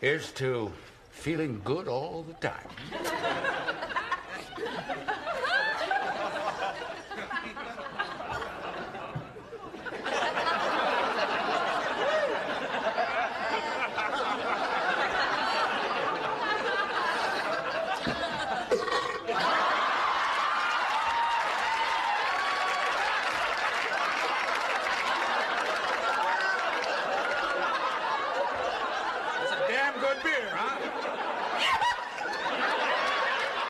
Here's to feeling good all the time. good beer, huh?